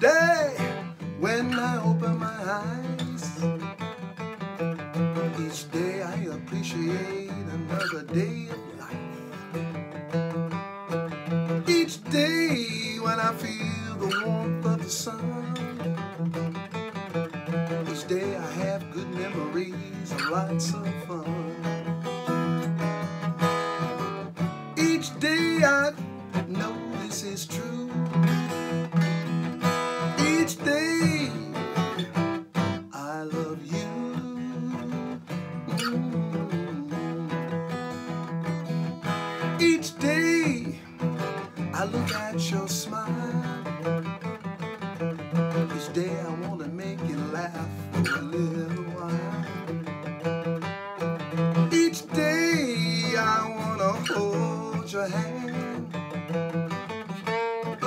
day when I open my eyes, each day I appreciate another day of life. Each day when I feel the warmth of the sun, each day I have good memories and lots of fun. Each day I know this is true. Each day I look at your smile. Each day I wanna make you laugh for a little while. Each day I wanna hold your hand.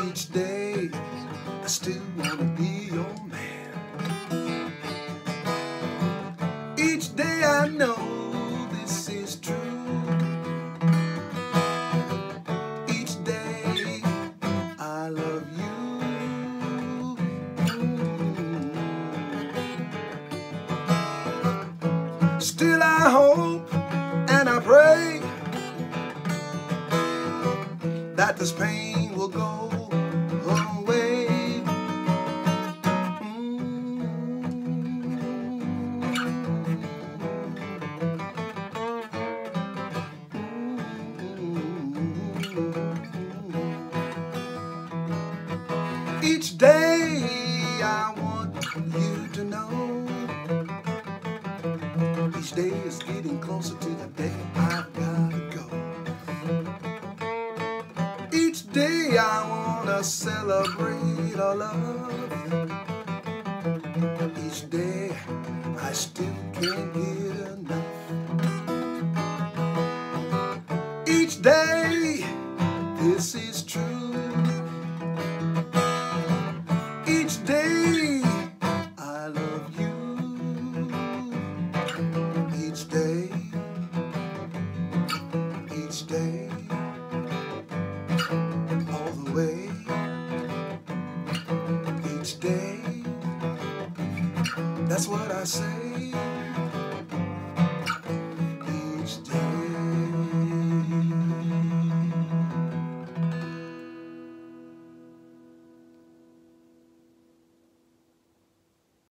Each day I still wanna be your man. Each day I know that this pain will go away. Mm-hmm. Each day I want you to know each day is getting closer to the day I've Day I wanna celebrate our love. Each day I still can't get enough. Each day That's what I say.